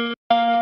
you.